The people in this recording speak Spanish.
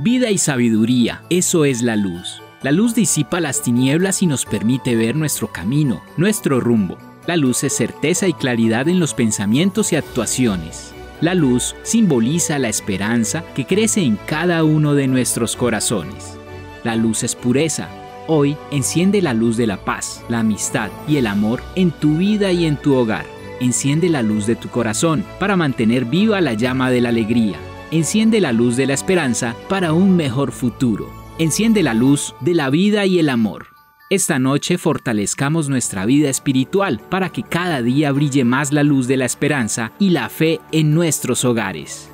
Vida y sabiduría, eso es la luz. La luz disipa las tinieblas y nos permite ver nuestro camino, nuestro rumbo. La luz es certeza y claridad en los pensamientos y actuaciones. La luz simboliza la esperanza que crece en cada uno de nuestros corazones. La luz es pureza. Hoy enciende la luz de la paz, la amistad y el amor en tu vida y en tu hogar. Enciende la luz de tu corazón para mantener viva la llama de la alegría. Enciende la luz de la esperanza para un mejor futuro. Enciende la luz de la vida y el amor. Esta noche fortalezcamos nuestra vida espiritual para que cada día brille más la luz de la esperanza y la fe en nuestros hogares.